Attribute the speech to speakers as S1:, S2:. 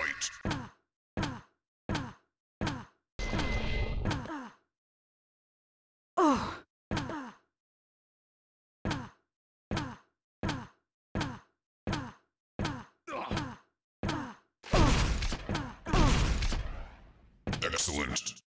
S1: Fight! Excellent.